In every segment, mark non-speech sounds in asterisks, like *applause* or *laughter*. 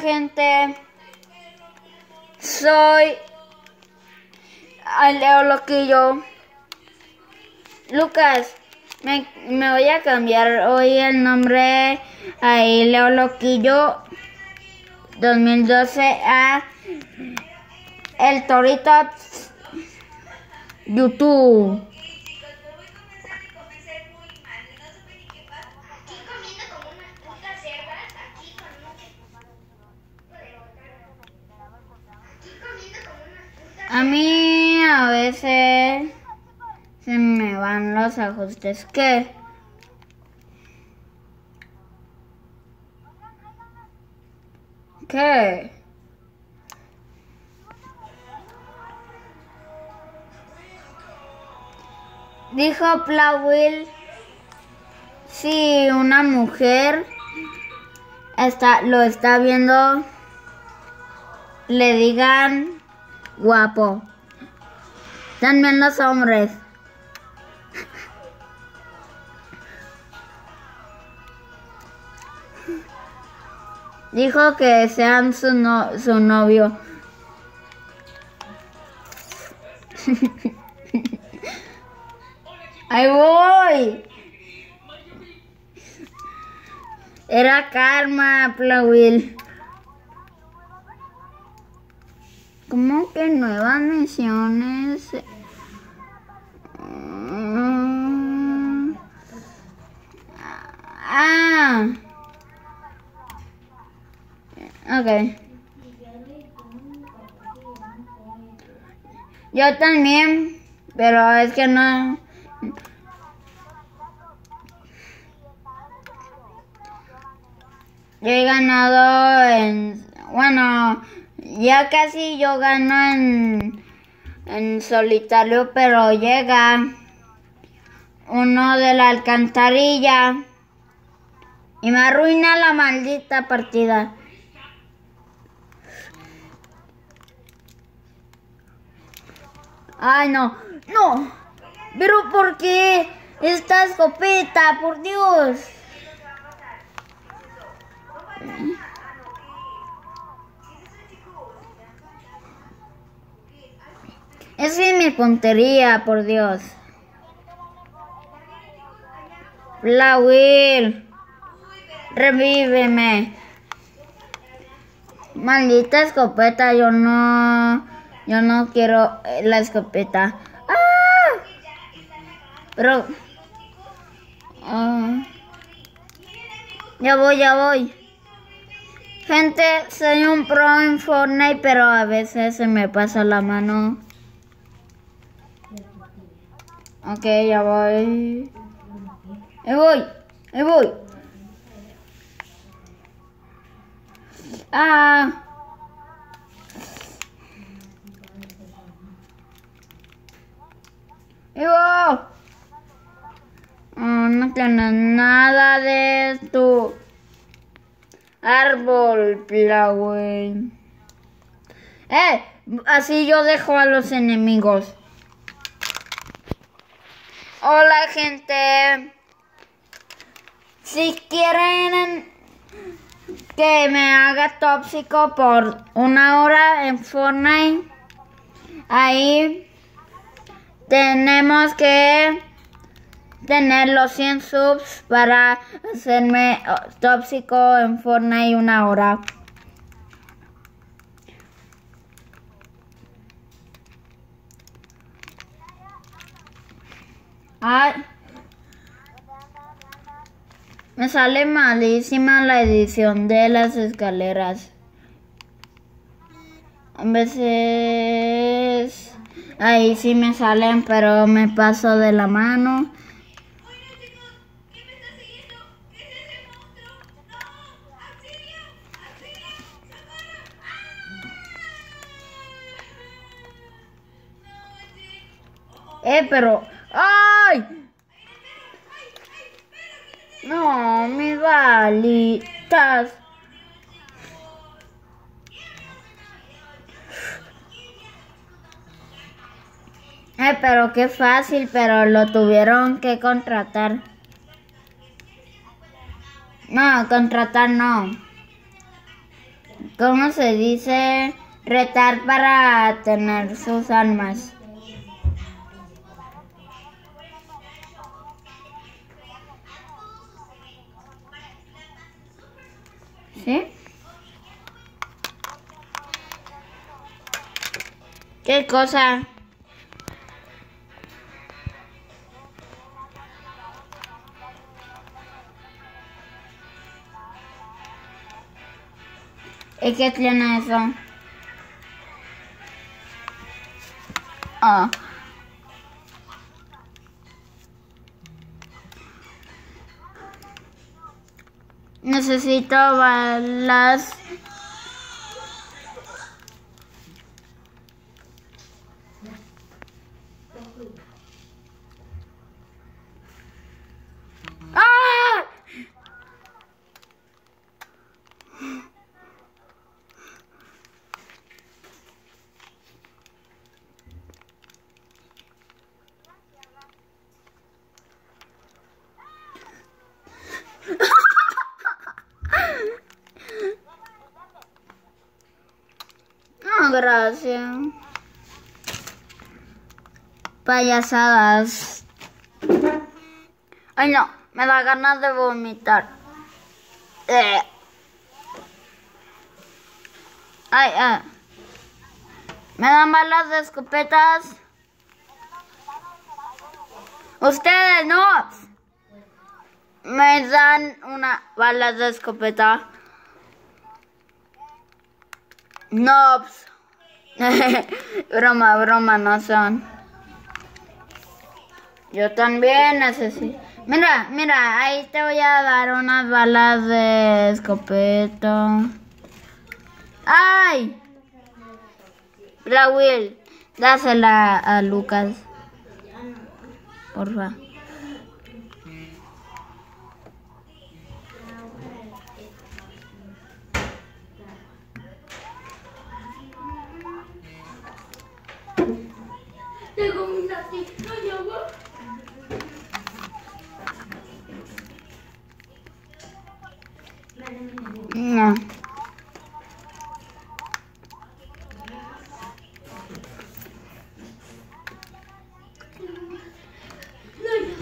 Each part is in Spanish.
gente. Soy Leo Loquillo. Lucas, me, me, voy a cambiar hoy el nombre a Leo Loquillo 2012 a El Torito YouTube. A mí a veces se me van los ajustes que ¿Qué? Dijo Plawil si una mujer está, lo está viendo, le digan guapo. También los hombres. Dijo que sean su, no, su novio. *laughs* Ahí voy. Era karma, Plawil. ¿Cómo que nuevas misiones? Ah. Ok. Yo también, pero es que no... Yo he ganado en... Bueno, ya casi yo gano en, en solitario, pero llega uno de la alcantarilla y me arruina la maldita partida. Ay, no, no. Pero ¿por qué esta escopeta? Por Dios. Es mi puntería, por Dios. La Will. Revíveme. Maldita escopeta, yo no... Yo no quiero la escopeta. ¡Ah! Pero... ah, ya voy, ya voy. Gente, soy un pro en Fortnite, pero a veces se me pasa la mano. Ok, ya voy. Ahí voy, voy. Ah. Voy. Oh, no tienes nada de tu árbol, Plaway. Eh, así yo dejo a los enemigos. Hola gente. Si quieren que me haga tóxico por una hora en Fortnite, ahí tenemos que tener los 100 subs para hacerme tóxico en Fortnite una hora. Ay. Me sale malísima la edición de las escaleras. A veces ahí sí me salen, pero me paso de la mano. Eh, pero... No, mis balitas. Eh, pero qué fácil, pero lo tuvieron que contratar. No, contratar no. ¿cómo se dice? Retar para tener sus armas. ¿Sí? ¿Qué cosa? ¿Y qué tiene eso? Ah. Necesito balas. ¡Ah! Payasadas. Ay, no, me da ganas de vomitar. Eh. Ay, ay. ¿Me dan balas de escopetas? Ustedes no. Me dan una bala de escopeta. No. *laughs* broma, broma, no son. Yo también necesito. Mira, mira, ahí te voy a dar unas balas de escopeta. ¡Ay! La Will, dásela a Lucas. Porfa. No.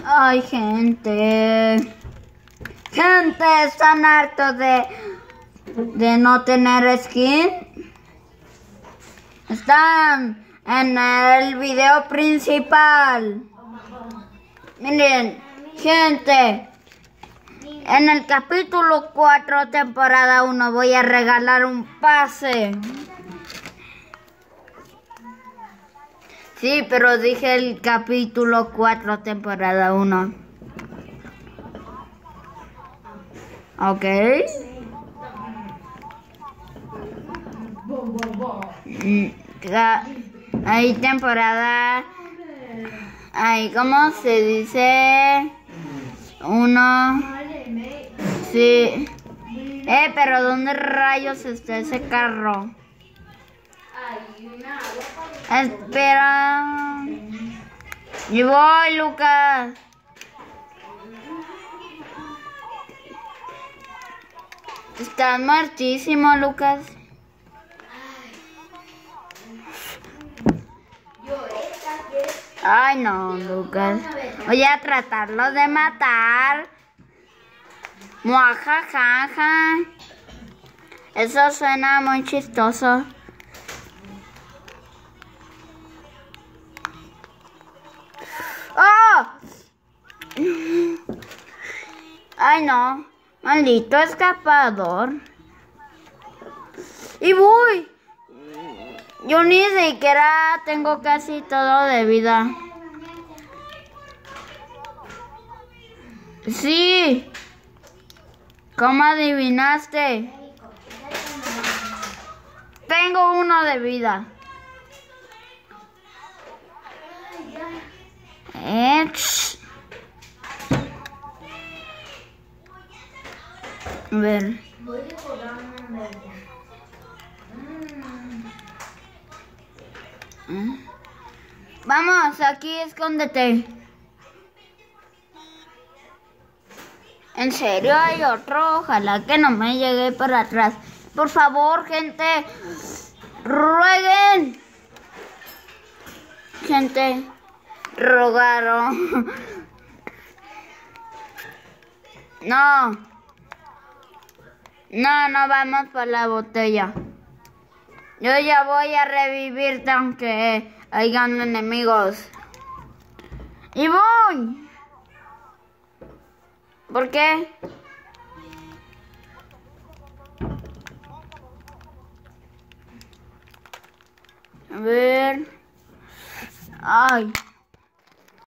Ay, gente. Gente, están hartos de, de no tener skin. Están en el video principal. Miren, gente. En el capítulo 4, temporada 1, voy a regalar un pase. Sí, pero dije el capítulo 4, temporada 1. Ok. Mm, Hay temporada. Ay, ¿cómo se dice? Uno. Sí. Eh, pero ¿dónde rayos está ese carro? Espera. Y voy, Lucas. Estás muertísimo, Lucas. Ay, no, Lucas. Voy a tratarlo de matar. Muajajaja. Eso suena muy chistoso. ¡Oh! Ay, no. Maldito escapador. Y voy. Yo ni siquiera tengo casi todo de vida. Sí. ¿Cómo adivinaste? Tengo uno de vida. Ch. A ver. Vamos, aquí escóndete. En serio hay otro, ojalá que no me llegue para atrás. Por favor, gente. Rueguen. Gente. Rogaron. No. No, no vamos por la botella. Yo ya voy a revivirte aunque hayan enemigos. Y voy. ¿Por qué? A ver. Ay.